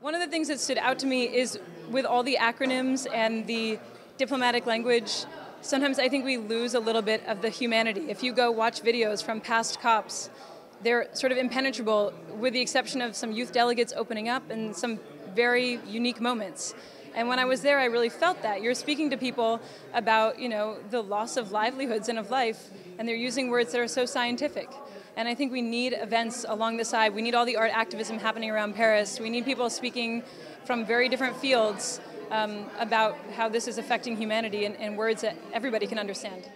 One of the things that stood out to me is with all the acronyms and the diplomatic language, sometimes I think we lose a little bit of the humanity. If you go watch videos from past COPs, they're sort of impenetrable with the exception of some youth delegates opening up and some very unique moments. And when I was there, I really felt that. You're speaking to people about, you know, the loss of livelihoods and of life, and they're using words that are so scientific. And I think we need events along the side. We need all the art activism happening around Paris. We need people speaking from very different fields um, about how this is affecting humanity in, in words that everybody can understand.